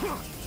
Huh.